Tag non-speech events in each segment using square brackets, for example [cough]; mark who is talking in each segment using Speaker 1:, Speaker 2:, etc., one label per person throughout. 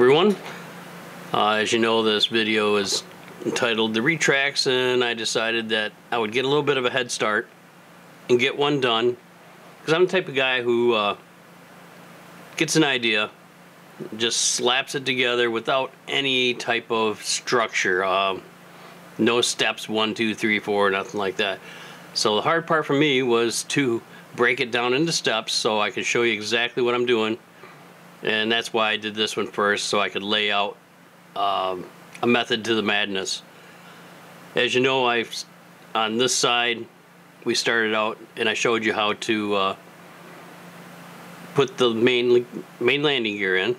Speaker 1: Everyone. Uh, as you know this video is entitled The Retracts and I decided that I would get a little bit of a head start and get one done because I'm the type of guy who uh, gets an idea just slaps it together without any type of structure um, no steps one two three four nothing like that so the hard part for me was to break it down into steps so I could show you exactly what I'm doing and that's why I did this one first so I could lay out um, a method to the madness. As you know I've on this side we started out and I showed you how to uh, put the main main landing gear in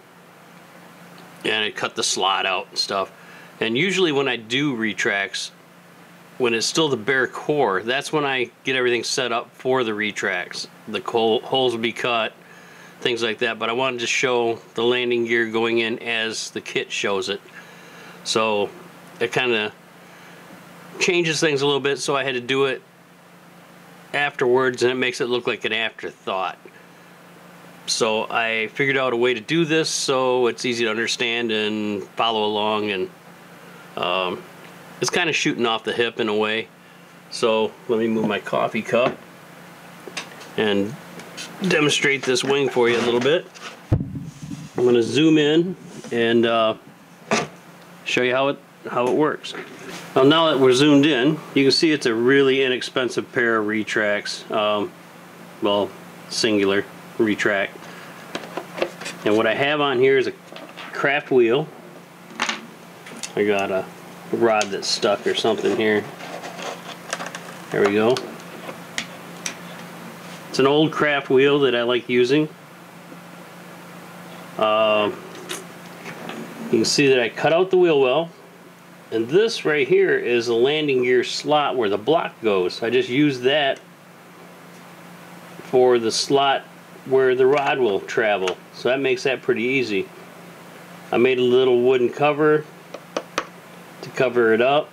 Speaker 1: and I cut the slot out and stuff. And usually when I do retracts when it's still the bare core that's when I get everything set up for the retracts. The holes will be cut things like that but I wanted to show the landing gear going in as the kit shows it. So it kind of changes things a little bit so I had to do it afterwards and it makes it look like an afterthought. So I figured out a way to do this so it's easy to understand and follow along and um, it's kind of shooting off the hip in a way. So let me move my coffee cup and demonstrate this wing for you a little bit I'm going to zoom in and uh, show you how it how it works well, now that we're zoomed in, you can see it's a really inexpensive pair of retracts. Um, well, singular retract. And what I have on here is a craft wheel. I got a rod that's stuck or something here. There we go. It's an old craft wheel that I like using. Uh, you can see that I cut out the wheel well and this right here is the landing gear slot where the block goes. I just use that for the slot where the rod will travel. So that makes that pretty easy. I made a little wooden cover to cover it up.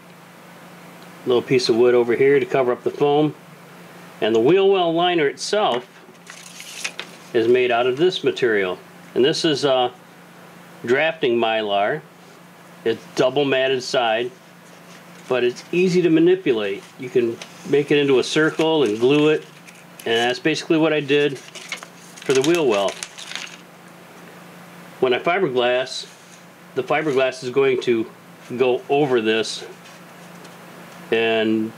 Speaker 1: A little piece of wood over here to cover up the foam. And the wheel well liner itself is made out of this material. And this is uh, drafting mylar. It's double matted side, but it's easy to manipulate. You can make it into a circle and glue it, and that's basically what I did for the wheel well. When I fiberglass, the fiberglass is going to go over this, and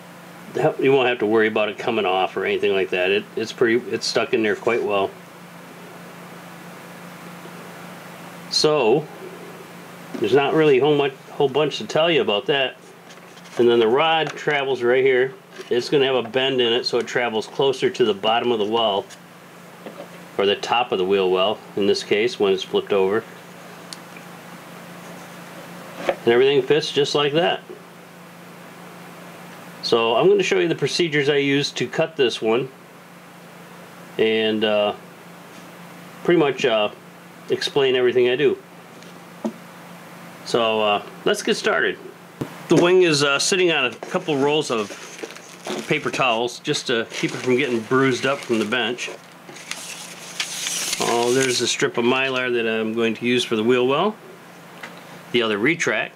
Speaker 1: you won't have to worry about it coming off or anything like that. It, it's pretty, it's stuck in there quite well. So, there's not really a whole, much, whole bunch to tell you about that. And then the rod travels right here. It's going to have a bend in it so it travels closer to the bottom of the well. Or the top of the wheel well, in this case, when it's flipped over. And everything fits just like that. So I'm going to show you the procedures I use to cut this one. And uh, pretty much uh, explain everything I do. So uh, let's get started. The wing is uh, sitting on a couple rolls of paper towels just to keep it from getting bruised up from the bench. Oh, there's a strip of mylar that I'm going to use for the wheel well. The other retract.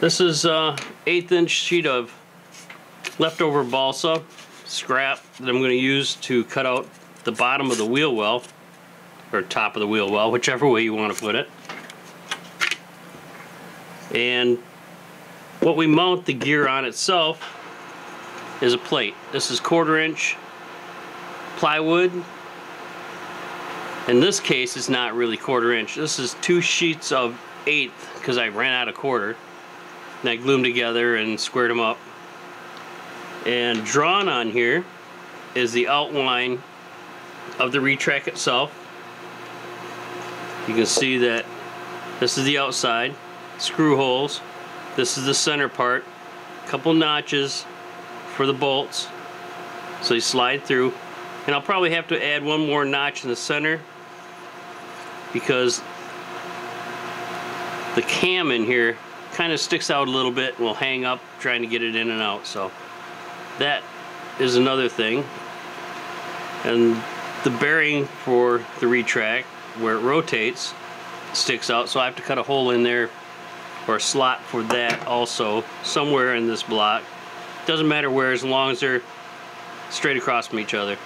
Speaker 1: This is a eighth inch sheet of leftover balsa scrap that I'm going to use to cut out the bottom of the wheel well or top of the wheel well, whichever way you want to put it. And what we mount the gear on itself is a plate. This is quarter inch plywood. In this case, it's not really quarter inch. This is two sheets of eighth because I ran out of quarter. And I glued them together and squared them up. And drawn on here is the outline of the retract itself. You can see that this is the outside screw holes. This is the center part. a Couple notches for the bolts. So you slide through. And I'll probably have to add one more notch in the center because the cam in here kind of sticks out a little bit and will hang up trying to get it in and out. So that is another thing. And the bearing for the retract where it rotates sticks out, so I have to cut a hole in there or a slot for that also somewhere in this block. Doesn't matter where as long as they're straight across from each other.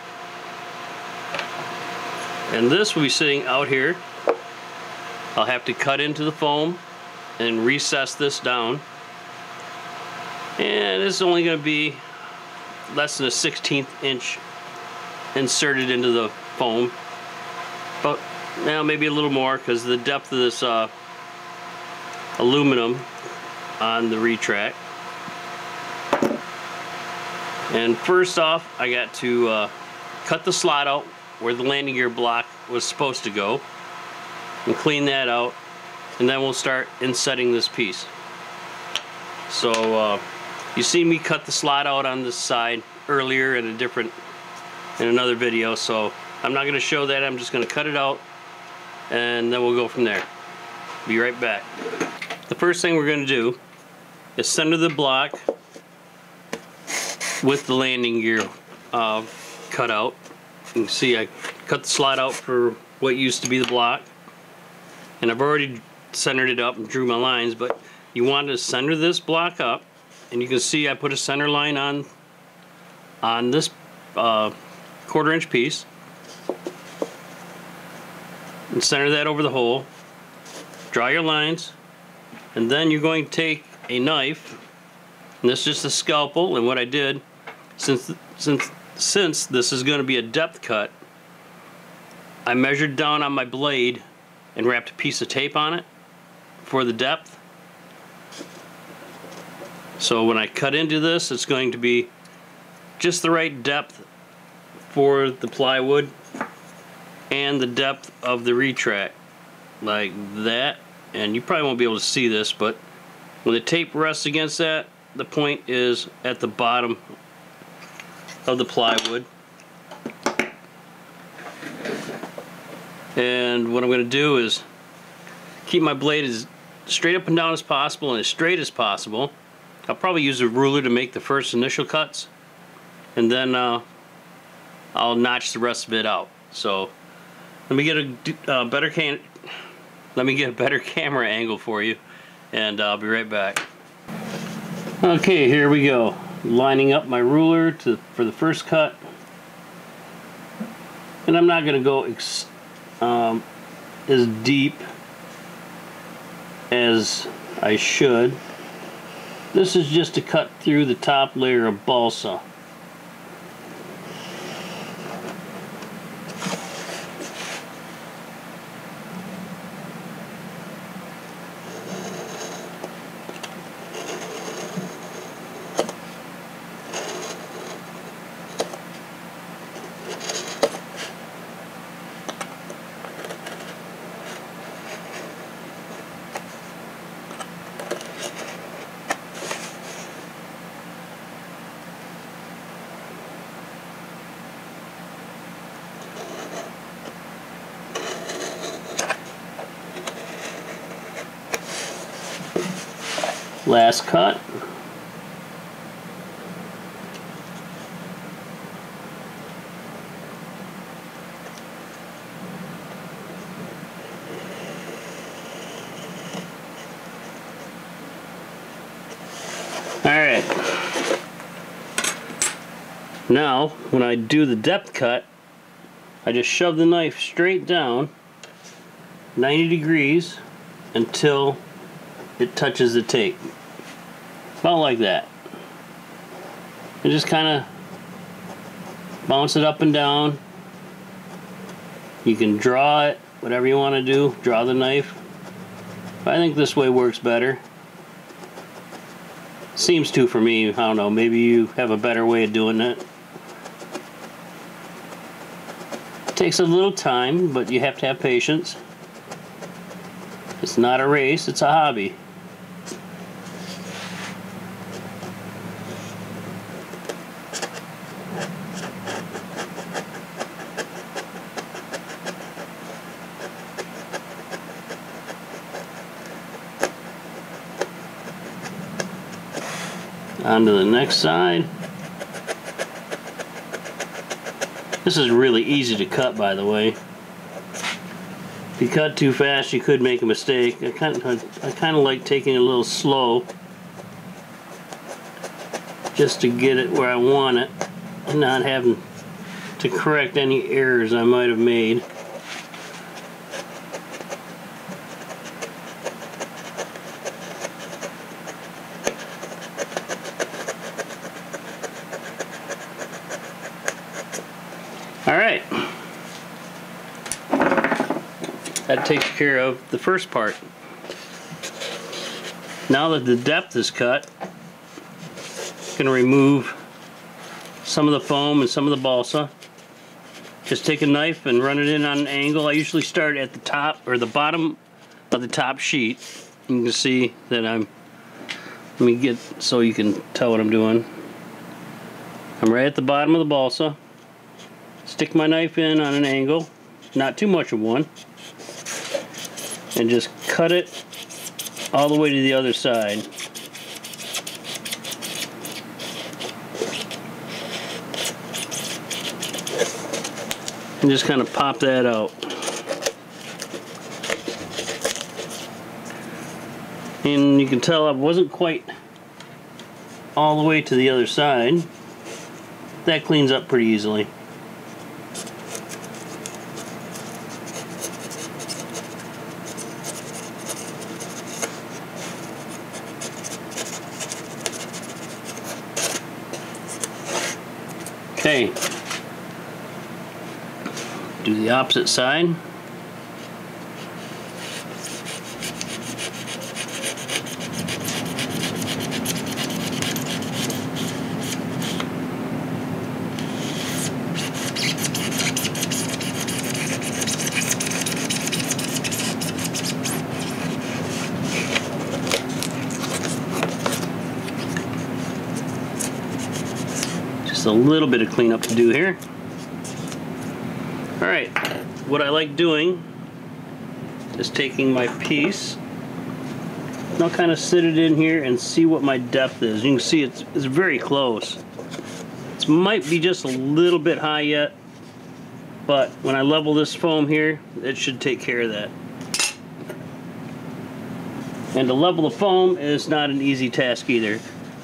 Speaker 1: And this will be sitting out here. I'll have to cut into the foam and recess this down. And this is only going to be less than a 16th inch inserted into the foam. But now maybe a little more because the depth of this uh, aluminum on the retract. And first off, I got to uh, cut the slot out where the landing gear block was supposed to go and clean that out and then we'll start insetting this piece. So uh, you see me cut the slot out on this side earlier in a different in another video so I'm not going to show that I'm just going to cut it out and then we'll go from there. Be right back. The first thing we're going to do is center the block with the landing gear uh, cut out. You can see I cut the slot out for what used to be the block and I've already centered it up and drew my lines but you want to center this block up and you can see I put a center line on on this uh, quarter inch piece and center that over the hole draw your lines and then you're going to take a knife and this is just a scalpel and what I did since since since this is going to be a depth cut I measured down on my blade and wrapped a piece of tape on it for the depth. So when I cut into this it's going to be just the right depth for the plywood and the depth of the retract like that. And you probably won't be able to see this but when the tape rests against that the point is at the bottom of the plywood. And what I'm going to do is keep my blade as straight up and down as possible and as straight as possible I'll probably use a ruler to make the first initial cuts and then uh, I'll notch the rest of it out so let me get a uh, better can let me get a better [laughs] camera angle for you and I'll be right back. Okay, here we go. Lining up my ruler to for the first cut. And I'm not going to go um, as deep as I should. This is just to cut through the top layer of balsa. Last cut. Alright. Now, when I do the depth cut, I just shove the knife straight down 90 degrees until it touches the tape. About like that. And just kind of bounce it up and down. You can draw it, whatever you want to do, draw the knife. I think this way works better. Seems to for me, I don't know, maybe you have a better way of doing it. Takes a little time, but you have to have patience. It's not a race, it's a hobby. on to the next side. This is really easy to cut by the way. If you cut too fast, you could make a mistake. I kind of, I kind of like taking it a little slow, just to get it where I want it, and not having to correct any errors I might have made. All right. That takes care of the first part. Now that the depth is cut, I'm going to remove some of the foam and some of the balsa. Just take a knife and run it in on an angle. I usually start at the top or the bottom of the top sheet. You can see that I'm, let me get so you can tell what I'm doing. I'm right at the bottom of the balsa. Stick my knife in on an angle, not too much of one, and just cut it all the way to the other side. And just kind of pop that out. And you can tell I wasn't quite all the way to the other side. That cleans up pretty easily. Okay. Do the opposite side. Just a little bit of cleanup to do here. What I like doing is taking my piece, and I'll kind of sit it in here and see what my depth is. You can see it's, it's very close. It might be just a little bit high yet, but when I level this foam here, it should take care of that. And to level the foam is not an easy task either.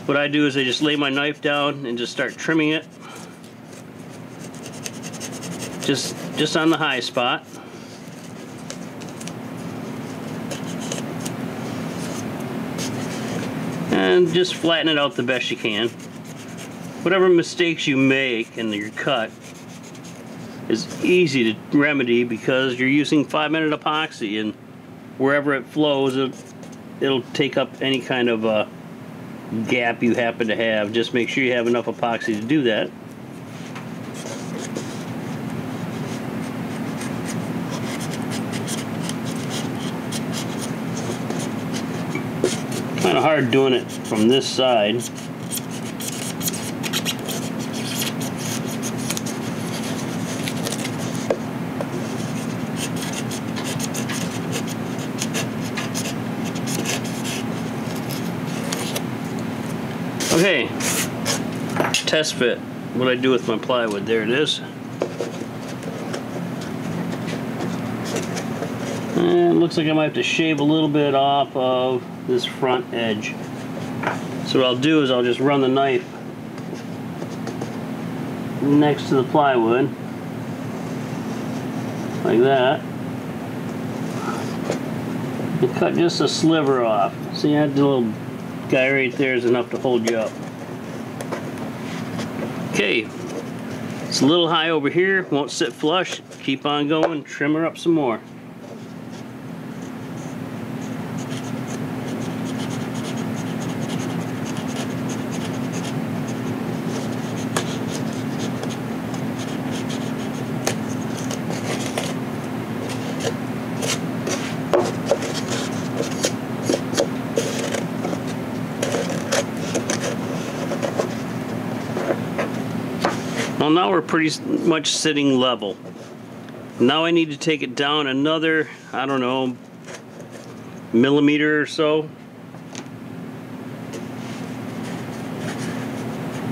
Speaker 1: What I do is I just lay my knife down and just start trimming it. Just, just on the high spot. And just flatten it out the best you can. Whatever mistakes you make in your cut is easy to remedy because you're using five minute epoxy and wherever it flows it, it'll take up any kind of uh, gap you happen to have. Just make sure you have enough epoxy to do that. Hard doing it from this side. Okay, test fit. What I do with my plywood. There it is. And it looks like I might have to shave a little bit off of this front edge. So what I'll do is I'll just run the knife next to the plywood like that and cut just a sliver off. See that little guy right there is enough to hold you up. Okay, it's a little high over here, won't sit flush. Keep on going, trim her up some more. Pretty much sitting level. Now I need to take it down another, I don't know, millimeter or so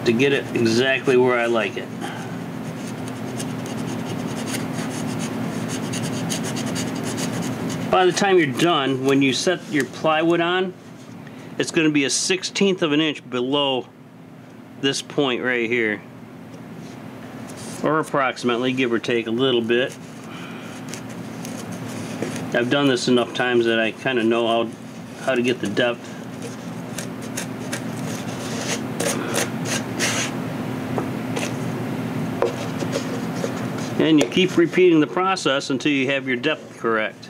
Speaker 1: to get it exactly where I like it. By the time you're done, when you set your plywood on, it's going to be a 16th of an inch below this point right here. Or approximately, give or take a little bit. I've done this enough times that I kind of know how, how to get the depth. And you keep repeating the process until you have your depth correct.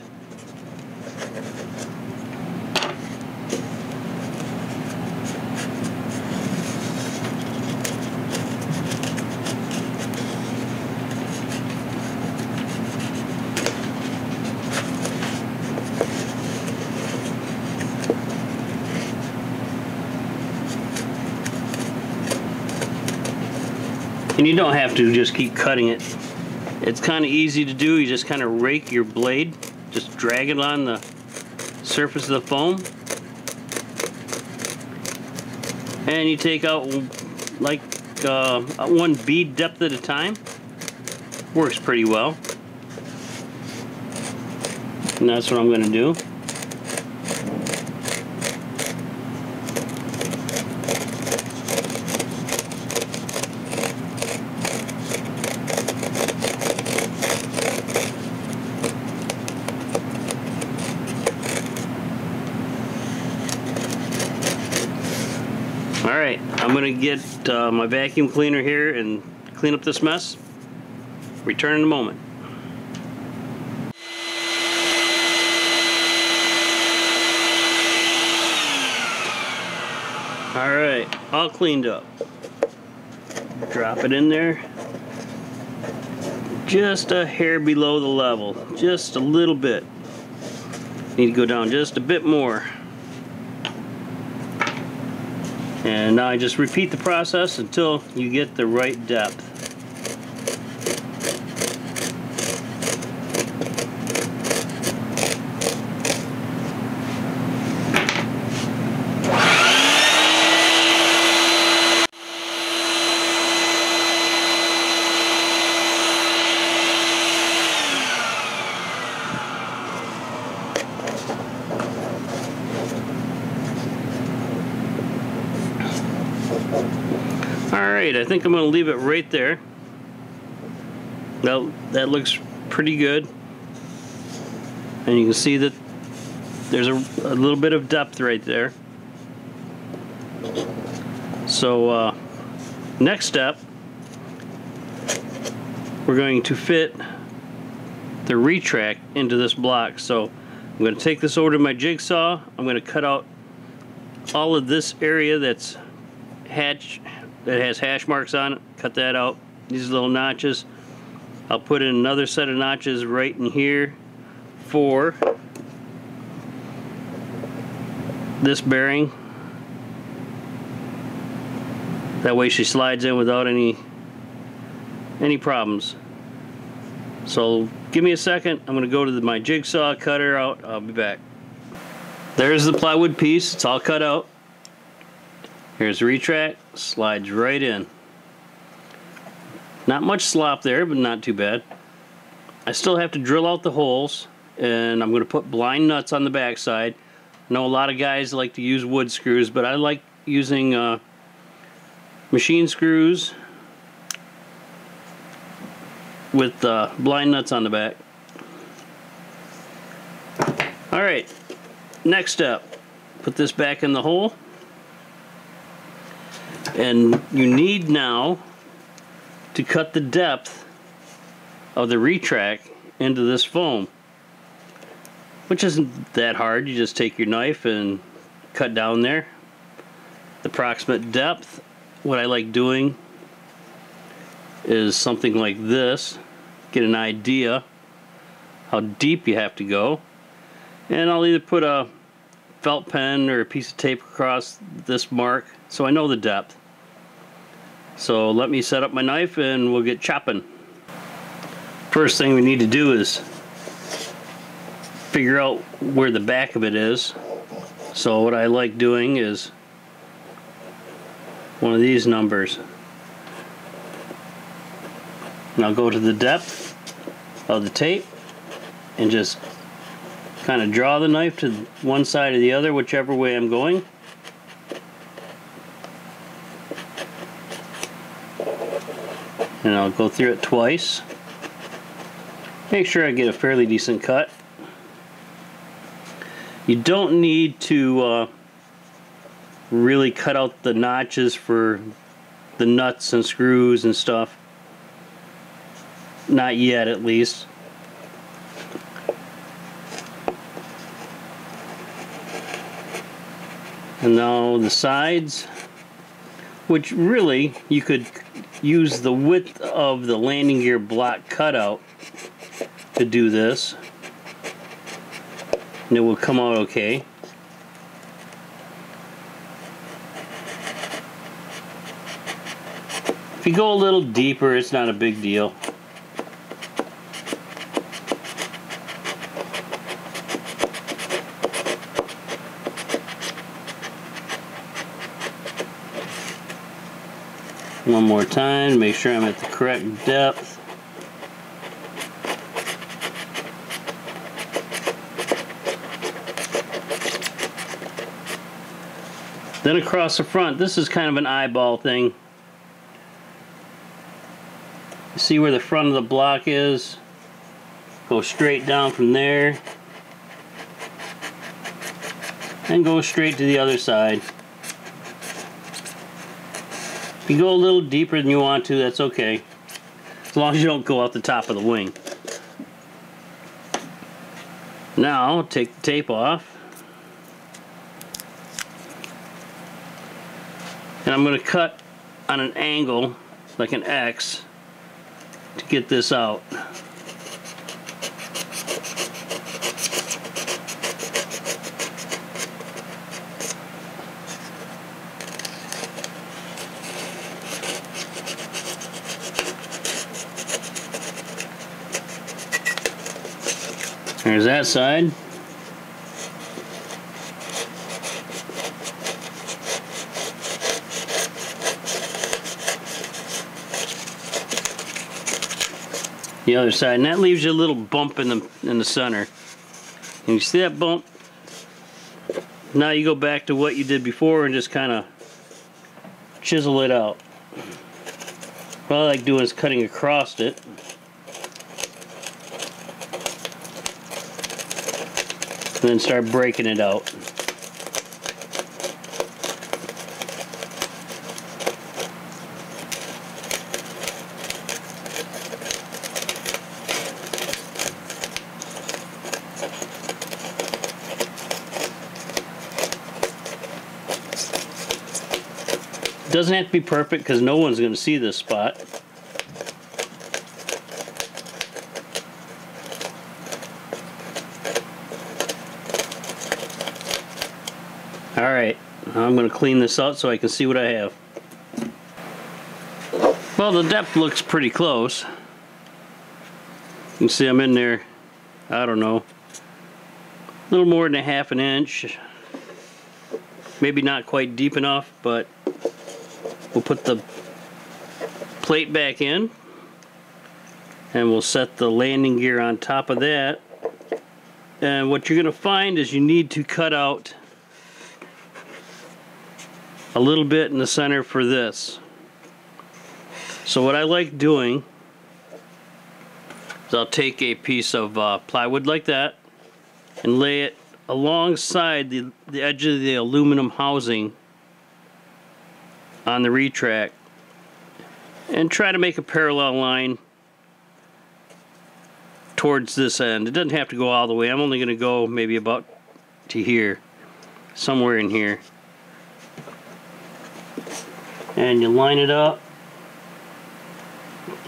Speaker 1: And you don't have to just keep cutting it. It's kind of easy to do. You just kind of rake your blade, just drag it on the surface of the foam. And you take out like uh, one bead depth at a time. Works pretty well. And that's what I'm going to do. Alright, I'm going to get uh, my vacuum cleaner here and clean up this mess. Return in a moment. Alright, all cleaned up. Drop it in there. Just a hair below the level. Just a little bit. Need to go down just a bit more. And now I just repeat the process until you get the right depth. Alright, I think I'm going to leave it right there. Well, that looks pretty good. And you can see that there's a, a little bit of depth right there. So, uh, next step, we're going to fit the retract into this block. So, I'm going to take this over to my jigsaw. I'm going to cut out all of this area that's hatch that has hash marks on it. Cut that out. These little notches. I'll put in another set of notches right in here for this bearing. That way she slides in without any any problems. So give me a second. I'm going to go to the, my jigsaw, cut her out. I'll be back. There's the plywood piece. It's all cut out. Here's the retract, slides right in. Not much slop there, but not too bad. I still have to drill out the holes, and I'm going to put blind nuts on the backside. I know a lot of guys like to use wood screws, but I like using uh, machine screws with uh, blind nuts on the back. Alright, next step. Put this back in the hole. And you need now to cut the depth of the retract into this foam. Which isn't that hard. You just take your knife and cut down there. The approximate depth, what I like doing is something like this. Get an idea how deep you have to go. And I'll either put a felt pen or a piece of tape across this mark so I know the depth. So let me set up my knife and we'll get chopping. First thing we need to do is figure out where the back of it is. So what I like doing is one of these numbers. I'll go to the depth of the tape and just kind of draw the knife to one side or the other, whichever way I'm going. And I'll go through it twice. Make sure I get a fairly decent cut. You don't need to uh, really cut out the notches for the nuts and screws and stuff. Not yet, at least. And now the sides, which really you could use the width of the landing gear block cutout to do this. And it will come out okay. If you go a little deeper, it's not a big deal. One more time, make sure I'm at the correct depth. Then across the front, this is kind of an eyeball thing. See where the front of the block is? Go straight down from there. And go straight to the other side. If you go a little deeper than you want to, that's okay. As long as you don't go out the top of the wing. Now, take the tape off. And I'm going to cut on an angle, like an X, to get this out. There's that side. The other side, and that leaves you a little bump in the in the center. And you see that bump? Now you go back to what you did before and just kind of chisel it out. What I like doing is cutting across it. And then start breaking it out. Doesn't have to be perfect because no one's going to see this spot. Alright, I'm going to clean this out so I can see what I have. Well, the depth looks pretty close. You can see I'm in there, I don't know, a little more than a half an inch. Maybe not quite deep enough, but we'll put the plate back in and we'll set the landing gear on top of that. And what you're going to find is you need to cut out a little bit in the center for this. So what I like doing is I'll take a piece of uh, plywood like that and lay it alongside the, the edge of the aluminum housing on the retract and try to make a parallel line towards this end. It doesn't have to go all the way. I'm only going to go maybe about to here, somewhere in here and you line it up.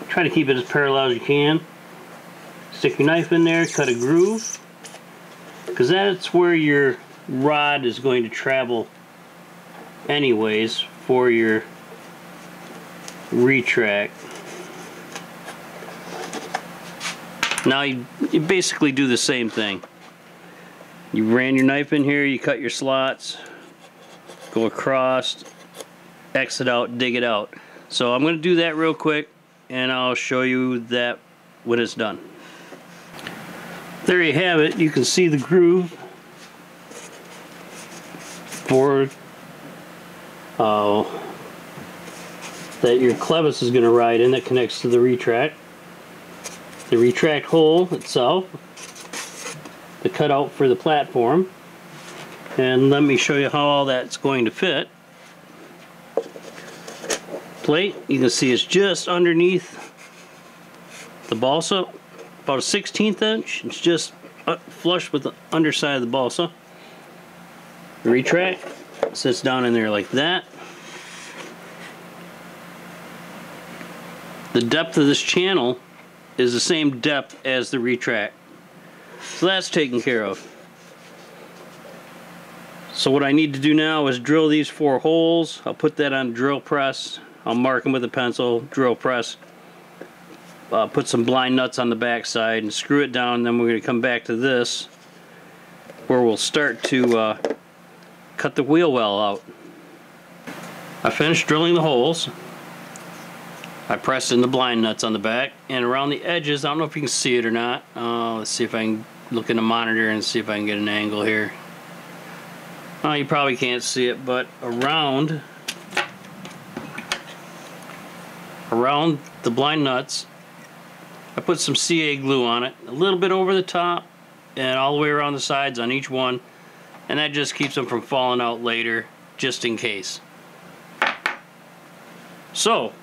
Speaker 1: Try to keep it as parallel as you can. Stick your knife in there cut a groove because that's where your rod is going to travel anyways for your retract. Now you, you basically do the same thing. You ran your knife in here you cut your slots go across exit out, dig it out. So I'm going to do that real quick and I'll show you that when it's done. there you have it. You can see the groove for uh, that your clevis is going to ride in that connects to the retract. The retract hole itself, the cutout for the platform, and let me show you how all that's going to fit. Plate, you can see it's just underneath the balsa, about a 16th inch. It's just flush with the underside of the balsa. The retract sits down in there like that. The depth of this channel is the same depth as the retract. So that's taken care of. So what I need to do now is drill these four holes. I'll put that on drill press. I'll mark them with a pencil, drill press. Uh, put some blind nuts on the back side and screw it down. Then we're going to come back to this where we'll start to uh, cut the wheel well out. I finished drilling the holes. I pressed in the blind nuts on the back and around the edges, I don't know if you can see it or not. Uh, let's see if I can look in the monitor and see if I can get an angle here. Oh, you probably can't see it, but around around the blind nuts, I put some CA glue on it, a little bit over the top and all the way around the sides on each one, and that just keeps them from falling out later, just in case. So,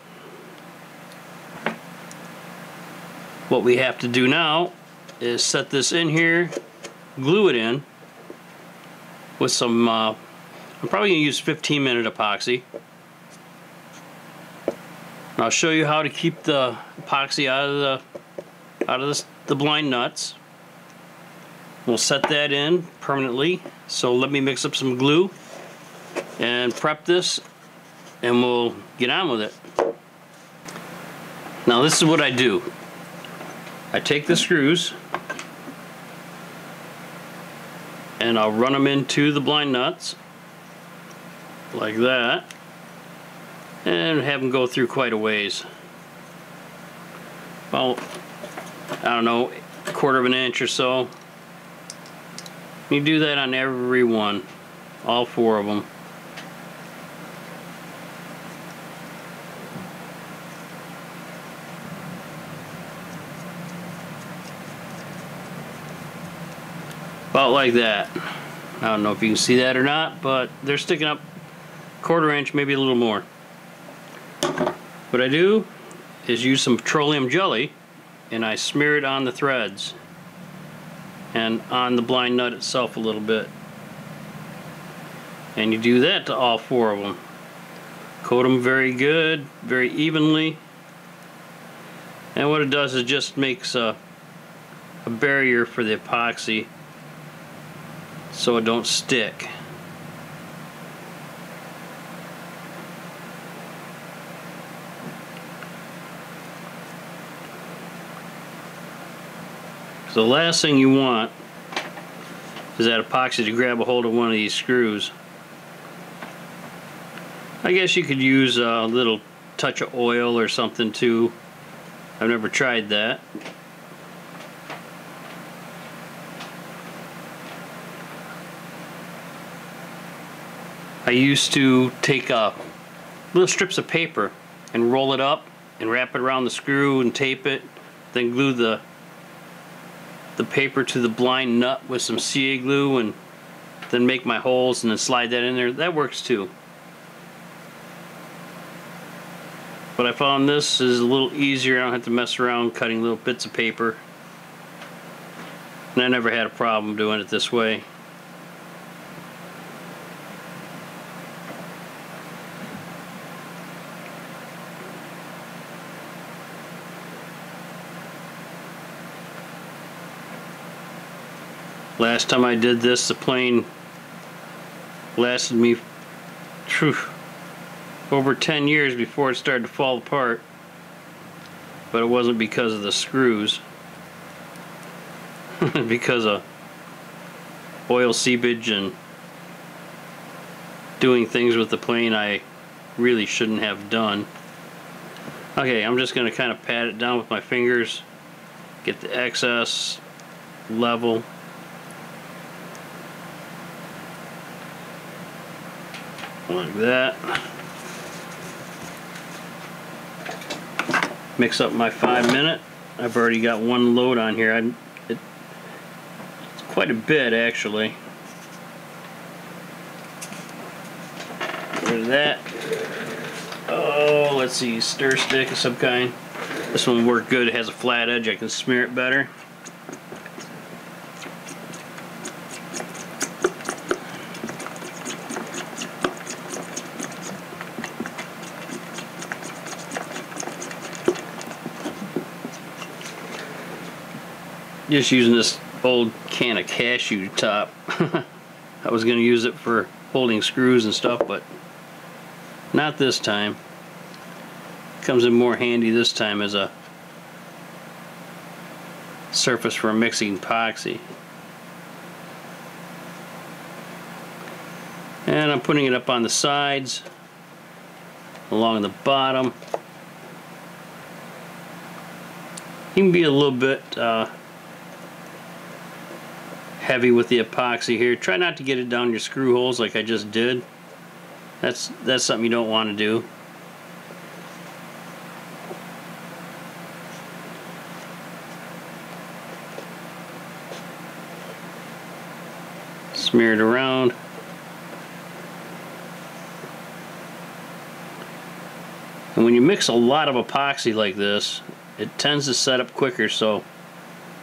Speaker 1: what we have to do now is set this in here, glue it in with some, uh, I'm probably going to use 15 minute epoxy. I'll show you how to keep the epoxy out of the out of the, the blind nuts. We'll set that in permanently. So let me mix up some glue and prep this and we'll get on with it. Now this is what I do. I take the screws and I'll run them into the blind nuts like that and have them go through quite a ways. Well, I don't know, a quarter of an inch or so. You do that on every one, all four of them. About like that. I don't know if you can see that or not, but they're sticking up quarter inch, maybe a little more. What I do is use some petroleum jelly and I smear it on the threads and on the blind nut itself a little bit. And you do that to all four of them. Coat them very good, very evenly. And what it does is just makes a, a barrier for the epoxy so it don't stick. The last thing you want is that epoxy to grab a hold of one of these screws. I guess you could use a little touch of oil or something too. I've never tried that. I used to take uh, little strips of paper and roll it up and wrap it around the screw and tape it, then glue the the paper to the blind nut with some CA glue and then make my holes and then slide that in there. That works too. But I found this is a little easier. I don't have to mess around cutting little bits of paper. And I never had a problem doing it this way. Last time I did this, the plane lasted me over 10 years before it started to fall apart. But it wasn't because of the screws. [laughs] because of oil seepage and doing things with the plane I really shouldn't have done. Okay, I'm just going to kind of pat it down with my fingers, get the excess level. Like that. Mix up my five minute. I've already got one load on here. I, it, it's quite a bit actually. There's that. Oh, let's see, stir stick of some kind. This one worked good. It has a flat edge. I can smear it better. Just using this old can of cashew top. [laughs] I was going to use it for holding screws and stuff, but not this time. Comes in more handy this time as a surface for mixing epoxy. And I'm putting it up on the sides, along the bottom. You can be a little bit uh, heavy with the epoxy here. Try not to get it down your screw holes like I just did. That's that's something you don't want to do. Smear it around. And when you mix a lot of epoxy like this, it tends to set up quicker, so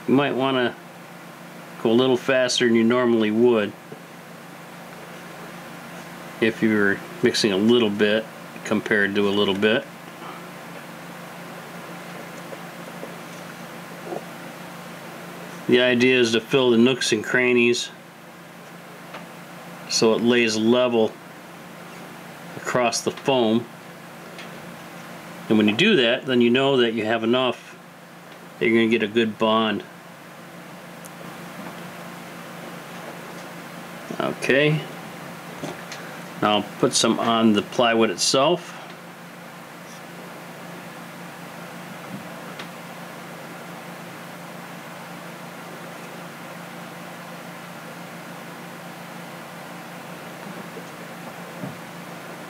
Speaker 1: you might want to go a little faster than you normally would if you were mixing a little bit compared to a little bit. The idea is to fill the nooks and crannies so it lays level across the foam. And when you do that, then you know that you have enough that you're going to get a good bond. Okay. Now I'll put some on the plywood itself.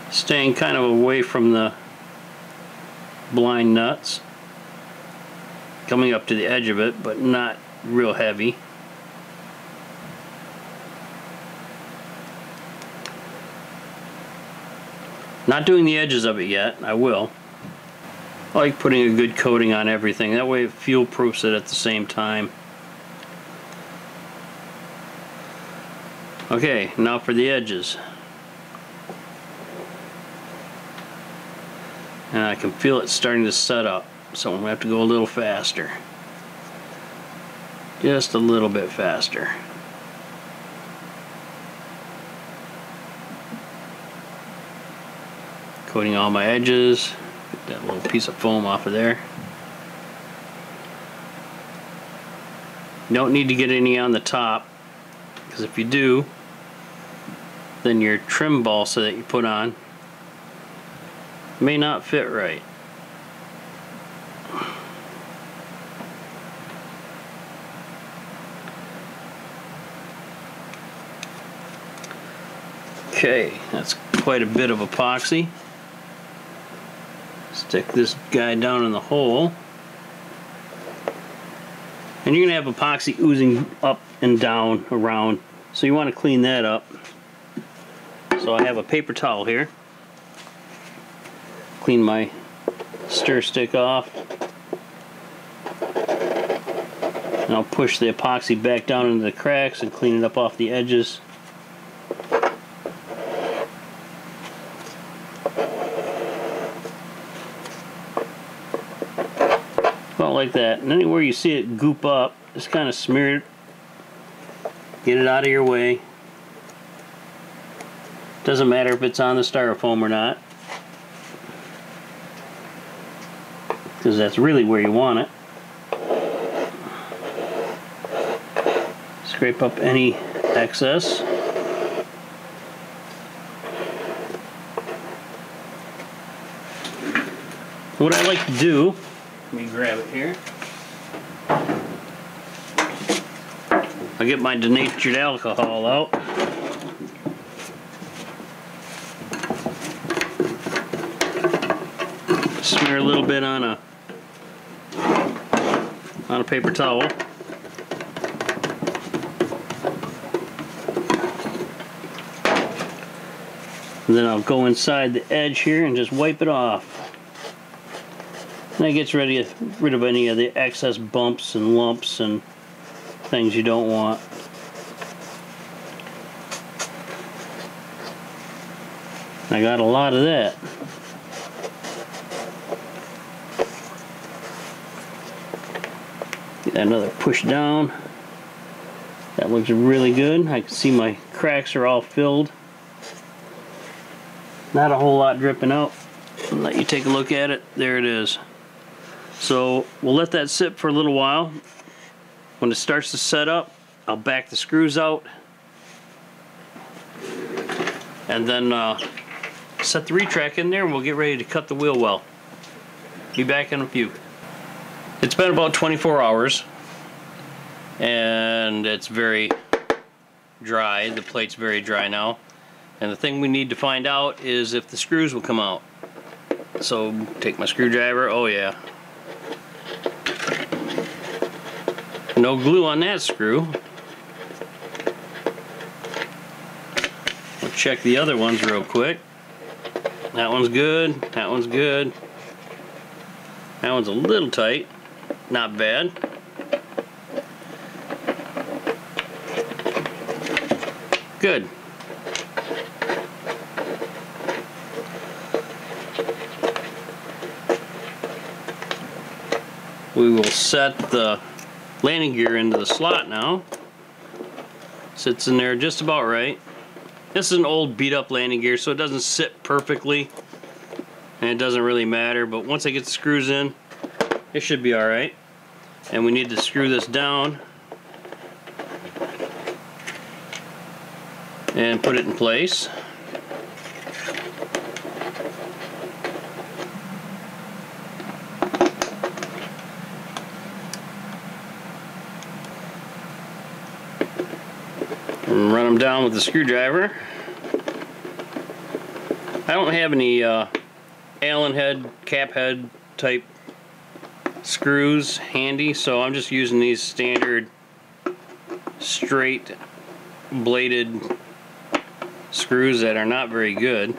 Speaker 1: Staying kind of away from the blind nuts. Coming up to the edge of it, but not real heavy. Not doing the edges of it yet, I will. I like putting a good coating on everything, that way it fuel proofs it at the same time. Okay, now for the edges. And I can feel it starting to set up, so I'm going to have to go a little faster. Just a little bit faster. Coating all my edges. Get that little piece of foam off of there. Don't need to get any on the top because if you do then your trim balsa that you put on may not fit right. Okay, that's quite a bit of epoxy. Stick this guy down in the hole. And you're going to have epoxy oozing up and down around. So you want to clean that up. So I have a paper towel here. Clean my stir stick off. And I'll push the epoxy back down into the cracks and clean it up off the edges. Like that. And anywhere you see it goop up, just kind of smear it. Get it out of your way. Doesn't matter if it's on the styrofoam or not. Because that's really where you want it. Scrape up any excess. What I like to do let me grab it here. I'll get my denatured alcohol out. Smear a little bit on a on a paper towel. And then I'll go inside the edge here and just wipe it off. And that gets ready, rid of any of the excess bumps and lumps and things you don't want. I got a lot of that. Get another push down. That looks really good. I can see my cracks are all filled. Not a whole lot dripping out. I'll let you take a look at it. There it is. So we'll let that sit for a little while. When it starts to set up, I'll back the screws out and then uh, set the retract in there and we'll get ready to cut the wheel well. Be back in a few. It's been about 24 hours and it's very dry. The plate's very dry now. And the thing we need to find out is if the screws will come out. So take my screwdriver, oh yeah. No glue on that screw. We'll check the other ones real quick. That one's good, that one's good. That one's a little tight, not bad. Good. We will set the landing gear into the slot now. Sits in there just about right. This is an old beat up landing gear so it doesn't sit perfectly and it doesn't really matter but once I get the screws in it should be alright and we need to screw this down and put it in place. Down with the screwdriver. I don't have any uh, Allen head, cap head type screws handy so I'm just using these standard straight bladed screws that are not very good.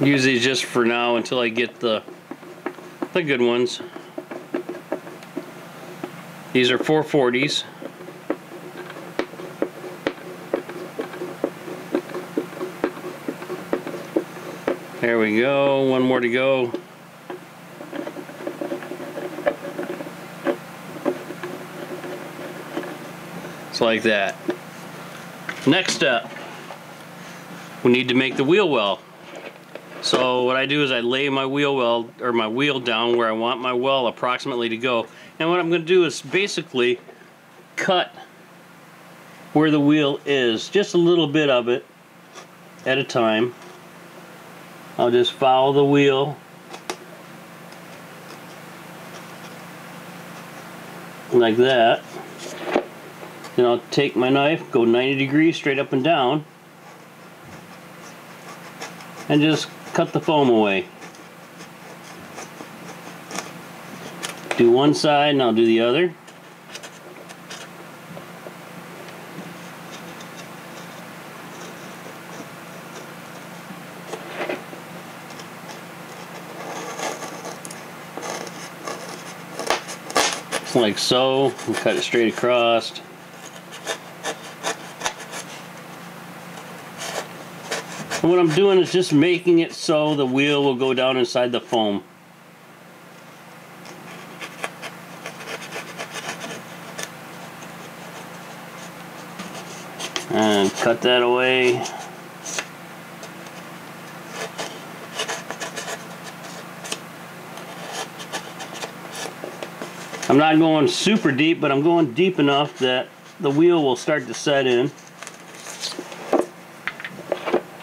Speaker 1: Use these just for now until I get the the good ones. These are 440s. There we go, one more to go. It's like that. Next up, we need to make the wheel well. So what I do is I lay my wheel well or my wheel down where I want my well approximately to go. And what I'm going to do is basically cut where the wheel is, just a little bit of it at a time. I'll just follow the wheel like that. Then I'll take my knife, go 90 degrees straight up and down, and just cut the foam away. Do one side and I'll do the other. like so, and cut it straight across. And what I'm doing is just making it so the wheel will go down inside the foam. cut that away. I'm not going super deep, but I'm going deep enough that the wheel will start to set in.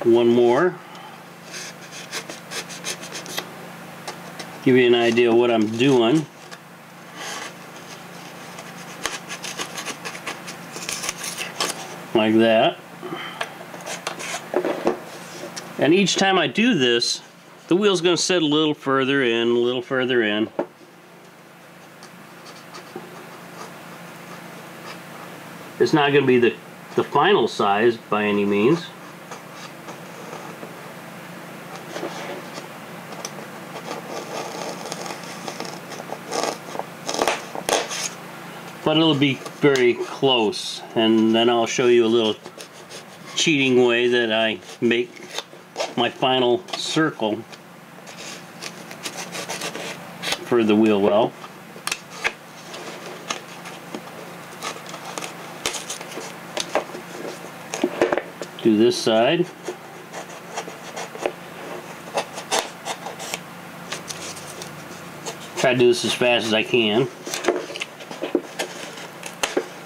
Speaker 1: One more. Give you an idea of what I'm doing. Like that. And each time I do this, the wheel's going to set a little further in, a little further in. It's not going to be the, the final size by any means. But it'll be very close and then I'll show you a little cheating way that I make my final circle for the wheel well. Do this side. Try to do this as fast as I can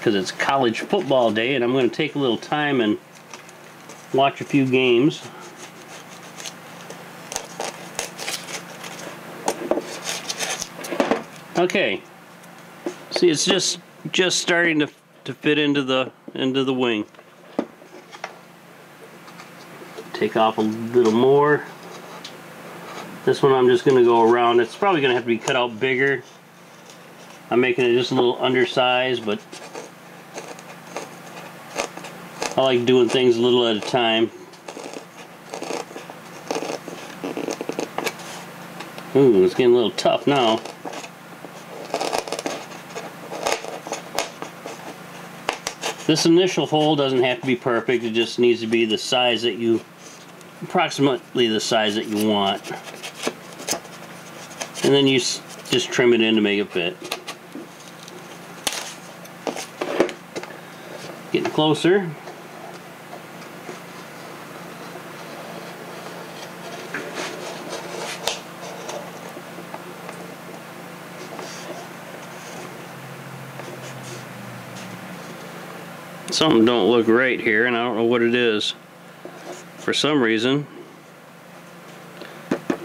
Speaker 1: because it's college football day and I'm going to take a little time and watch a few games. Okay. See, it's just just starting to to fit into the into the wing. Take off a little more. This one I'm just going to go around. It's probably going to have to be cut out bigger. I'm making it just a little undersized, but I like doing things a little at a time. Ooh, it's getting a little tough now. This initial hole doesn't have to be perfect, it just needs to be the size that you, approximately the size that you want. And then you just trim it in to make it fit. Getting closer. Something don't look right here and I don't know what it is. For some reason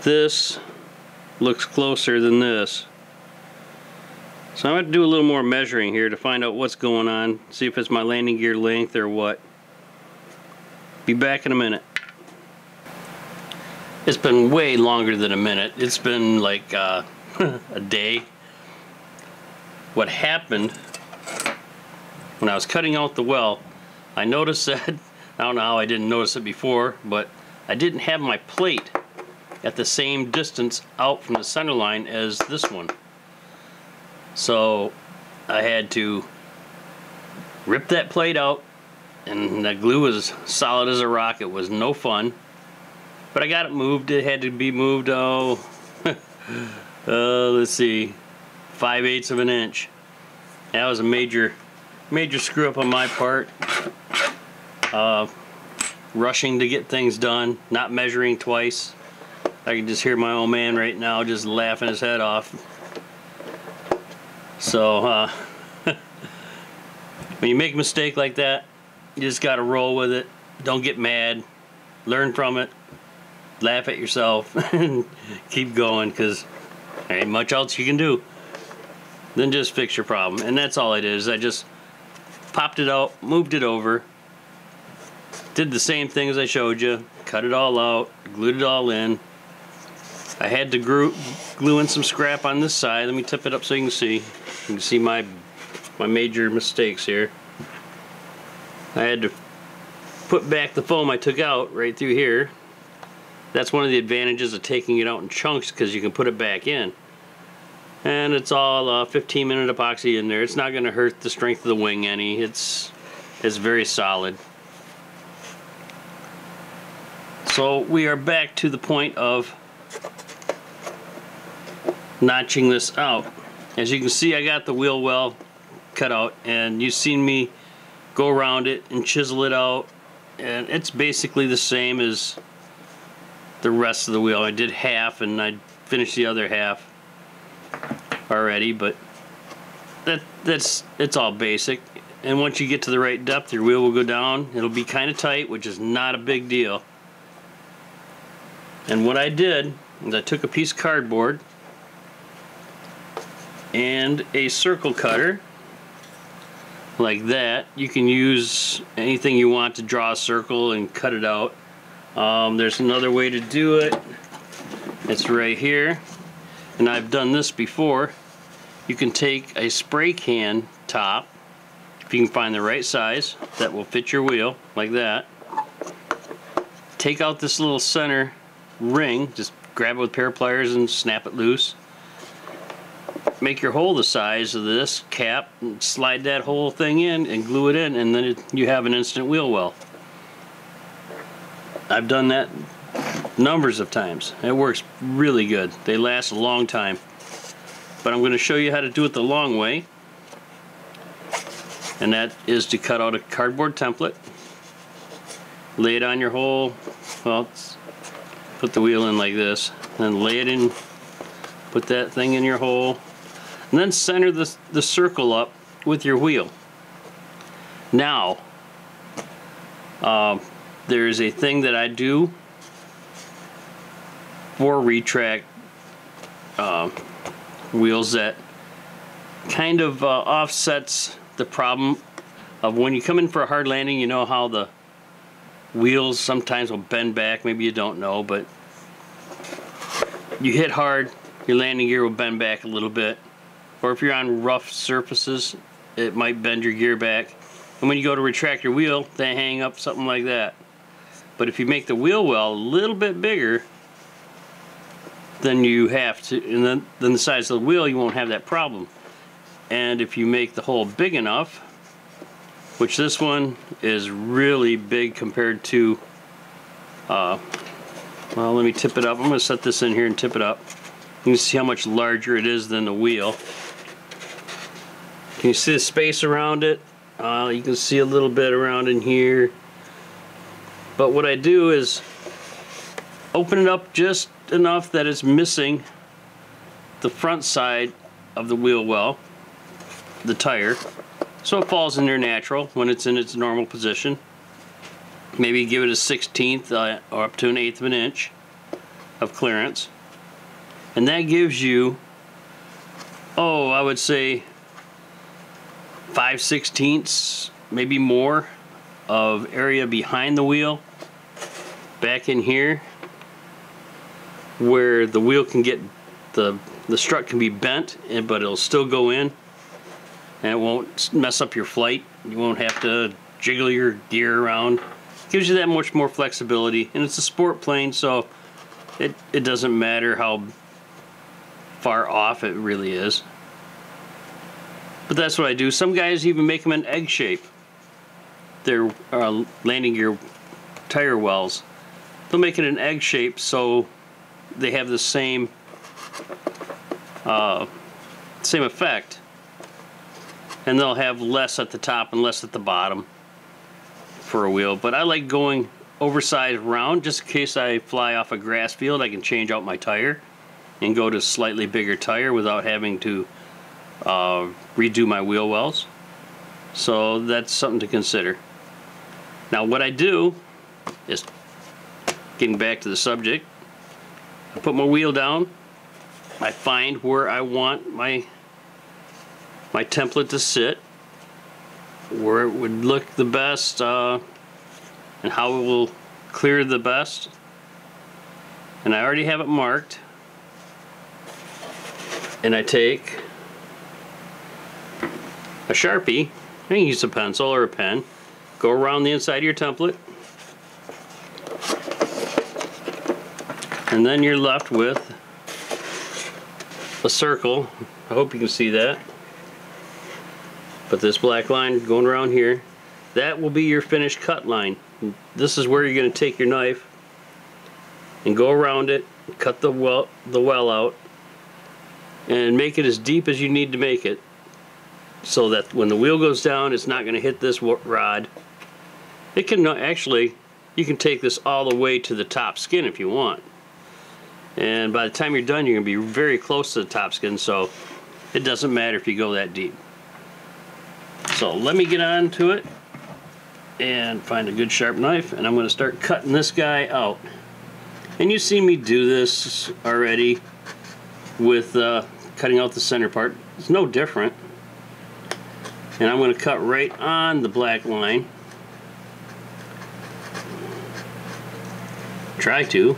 Speaker 1: this looks closer than this. So I'm going to do a little more measuring here to find out what's going on see if it's my landing gear length or what. Be back in a minute. It's been way longer than a minute. It's been like uh, [laughs] a day. What happened when I was cutting out the well, I noticed [laughs] that, I don't know how I didn't notice it before, but I didn't have my plate at the same distance out from the center line as this one. So I had to rip that plate out and that glue was solid as a rock. It was no fun. But I got it moved. It had to be moved, oh, [laughs] uh, let's see, 5 eighths of an inch. That was a major major screw up on my part. Uh, rushing to get things done, not measuring twice. I can just hear my old man right now just laughing his head off. So, uh, [laughs] when you make a mistake like that, you just got to roll with it. Don't get mad. Learn from it. Laugh at yourself. [laughs] and keep going because there ain't much else you can do. Then just fix your problem. And that's all it is. I just popped it out, moved it over, did the same thing as I showed you, cut it all out, glued it all in. I had to glue, glue in some scrap on this side. Let me tip it up so you can see. You can see my, my major mistakes here. I had to put back the foam I took out right through here. That's one of the advantages of taking it out in chunks because you can put it back in and it's all uh, 15 minute epoxy in there. It's not going to hurt the strength of the wing any. It's it's very solid. So we are back to the point of notching this out. As you can see I got the wheel well cut out and you've seen me go around it and chisel it out and it's basically the same as the rest of the wheel. I did half and I finished the other half already, but that that's it's all basic. And once you get to the right depth, your wheel will go down. It'll be kind of tight, which is not a big deal. And what I did is I took a piece of cardboard and a circle cutter like that. You can use anything you want to draw a circle and cut it out. Um, there's another way to do it. It's right here. And I've done this before. You can take a spray can top, if you can find the right size, that will fit your wheel, like that. Take out this little center ring, just grab it with pair of pliers and snap it loose make your hole the size of this cap and slide that whole thing in and glue it in and then it, you have an instant wheel well. I've done that numbers of times. It works really good. They last a long time. But I'm going to show you how to do it the long way. And that is to cut out a cardboard template. Lay it on your hole. Well, put the wheel in like this. Then lay it in. Put that thing in your hole and then center the, the circle up with your wheel. Now, uh, there's a thing that I do for retract uh, wheels that kind of uh, offsets the problem of when you come in for a hard landing, you know how the wheels sometimes will bend back, maybe you don't know, but you hit hard, your landing gear will bend back a little bit. Or if you're on rough surfaces it might bend your gear back. And when you go to retract your wheel they hang up something like that. But if you make the wheel well a little bit bigger then you have to and then, then the size of the wheel you won't have that problem and if you make the hole big enough which this one is really big compared to uh, well let me tip it up I'm gonna set this in here and tip it up you can see how much larger it is than the wheel can you see the space around it? Uh, you can see a little bit around in here. But what I do is open it up just enough that it's missing the front side of the wheel well, the tire, so it falls in there natural when it's in its normal position. Maybe give it a 16th uh, or up to an eighth of an inch of clearance. And that gives you, oh, I would say 5 sixteenths, maybe more, of area behind the wheel back in here where the wheel can get the the strut can be bent but it'll still go in and it won't mess up your flight you won't have to jiggle your gear around gives you that much more flexibility and it's a sport plane so it, it doesn't matter how far off it really is but that's what I do. Some guys even make them an egg shape. Their uh, landing gear tire wells. They'll make it an egg shape so they have the same uh, same effect. And they'll have less at the top and less at the bottom for a wheel. But I like going oversized round just in case I fly off a grass field I can change out my tire and go to slightly bigger tire without having to uh, redo my wheel wells. So that's something to consider. Now what I do is, getting back to the subject, I put my wheel down, I find where I want my my template to sit, where it would look the best, uh, and how it will clear the best. And I already have it marked. And I take a Sharpie, you can use a pencil or a pen, go around the inside of your template, and then you're left with a circle. I hope you can see that. But this black line going around here, that will be your finished cut line. This is where you're going to take your knife and go around it, cut the well, the well out, and make it as deep as you need to make it so that when the wheel goes down it's not going to hit this rod. It can actually, you can take this all the way to the top skin if you want. And by the time you're done you're going to be very close to the top skin so it doesn't matter if you go that deep. So let me get on to it and find a good sharp knife and I'm going to start cutting this guy out. And you've seen me do this already with uh, cutting out the center part. It's no different And I'm going to cut right on the black line. Try to.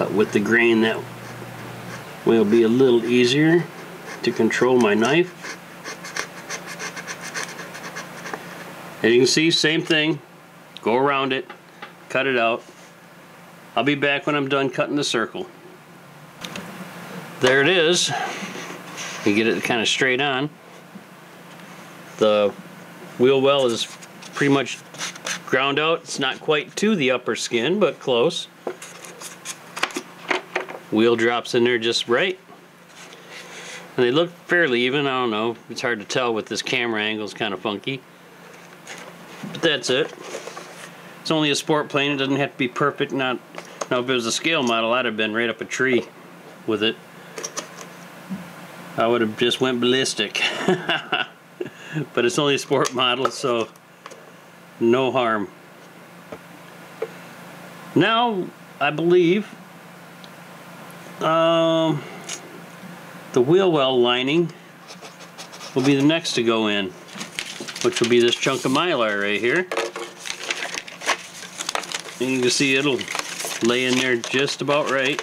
Speaker 1: Cut with the grain that will be a little easier to control my knife. As you can see, same thing. Go around it, cut it out. I'll be back when I'm done cutting the circle. There it is. You get it kind of straight on. The wheel well is pretty much ground out. It's not quite to the upper skin, but close. Wheel drops in there just right. And they look fairly even. I don't know. It's hard to tell with this camera angle. It's kind of funky. But that's it. It's only a sport plane. It doesn't have to be perfect. Not now, if it was a scale model, I'd have been right up a tree with it. I would have just went ballistic. [laughs] but it's only a sport model, so no harm. Now, I believe um, the wheel well lining will be the next to go in, which will be this chunk of mylar right here. And you can see it'll lay in there just about right.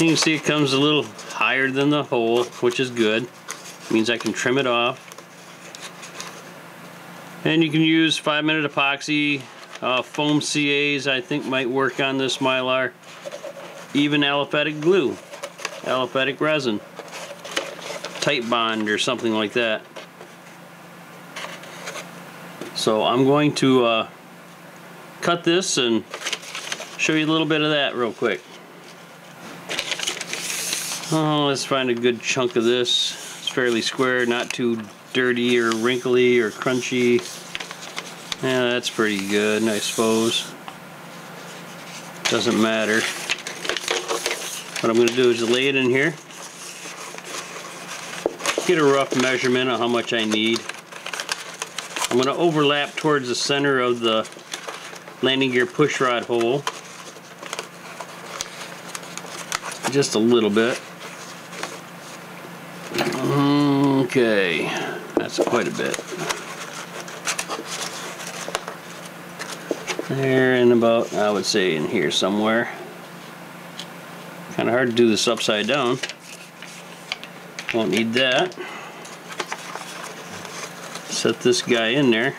Speaker 1: You can see it comes a little higher than the hole, which is good. means I can trim it off. And you can use 5 minute epoxy, uh, foam CAs I think might work on this Mylar. Even aliphatic glue, aliphatic resin, Titebond or something like that. So I'm going to uh, cut this and show you a little bit of that real quick. Oh, let's find a good chunk of this. It's fairly square, not too dirty or wrinkly or crunchy. Yeah, that's pretty good, I suppose. Doesn't matter. What I'm going to do is lay it in here. Get a rough measurement of how much I need. I'm going to overlap towards the center of the landing gear push rod hole. Just a little bit. Okay, that's quite a bit. There and about, I would say in here somewhere. Kind of hard to do this upside down. Won't need that set this guy in there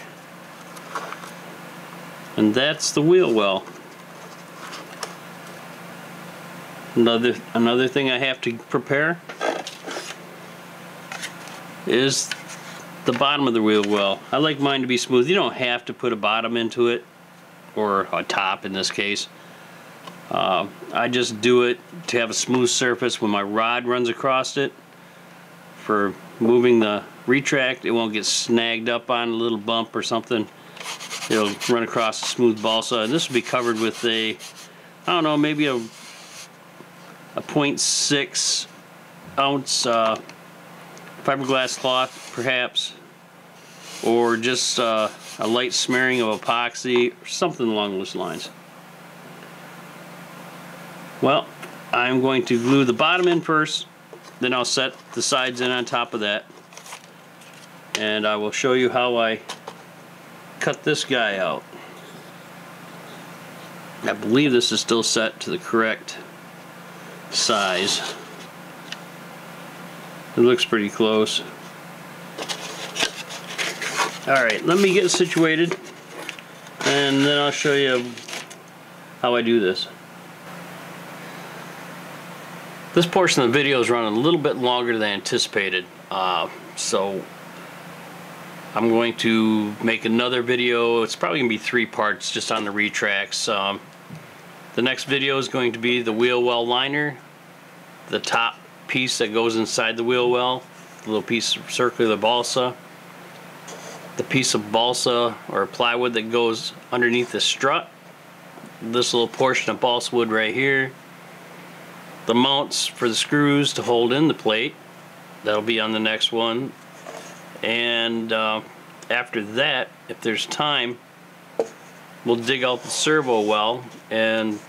Speaker 1: and that's the wheel well another another thing I have to prepare is the bottom of the wheel well I like mine to be smooth you don't have to put a bottom into it or a top in this case uh, I just do it to have a smooth surface when my rod runs across it for moving the retract, it won't get snagged up on a little bump or something. It'll run across a smooth balsa. And this will be covered with a, I don't know, maybe a, a 0.6 ounce uh, fiberglass cloth, perhaps. Or just uh, a light smearing of epoxy, or something along those lines. Well, I'm going to glue the bottom in first, then I'll set the sides in on top of that and I will show you how I cut this guy out. I believe this is still set to the correct size. It looks pretty close. Alright, let me get situated and then I'll show you how I do this. This portion of the video is running a little bit longer than anticipated, uh, so I'm going to make another video. It's probably going to be three parts just on the retracts. Um, the next video is going to be the wheel well liner, the top piece that goes inside the wheel well, the little piece of circular balsa, the piece of balsa or plywood that goes underneath the strut, this little portion of balsa wood right here, the mounts for the screws to hold in the plate, that'll be on the next one, and uh, after that if there's time we'll dig out the servo well and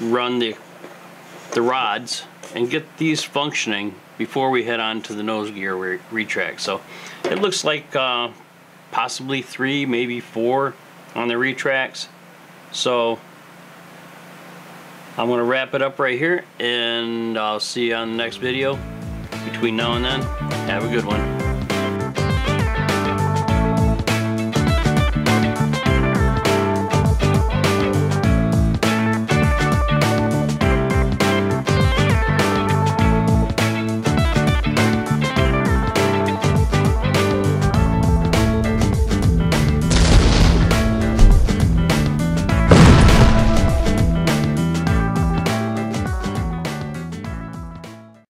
Speaker 1: run the the rods and get these functioning before we head on to the nose gear re retract. So it looks like uh, possibly three, maybe four on the retracts. So I'm gonna wrap it up right here and I'll see you on the next video. Between now and then, have a good one.